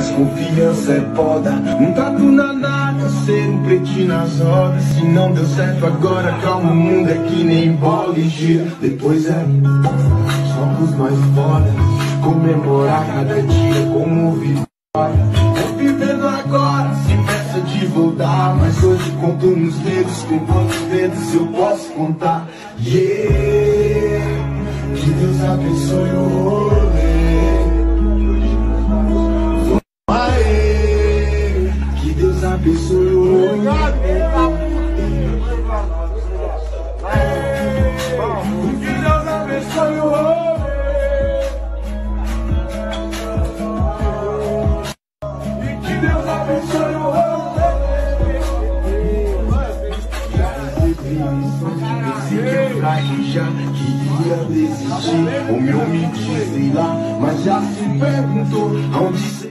Mas confiança é poda, um tatu na nata, ser um pretinho nas rodas. Se não deu certo agora, calma, o mundo é que nem bola e gira. Depois é só os mais foda, comemorar cada dia como vitória. Tô vivendo agora, sem pressa de voltar. Mas hoje conto nos dedos, com quantos dedos eu posso contar. Yeah, que Deus abençoe o rolê. Que Deus abençoe o rolê. Que Deus abençoe o rolê. E que Deus abençoe o rolê. Já queria desistir, o meu me diz, sei lá, mas já se perguntou aonde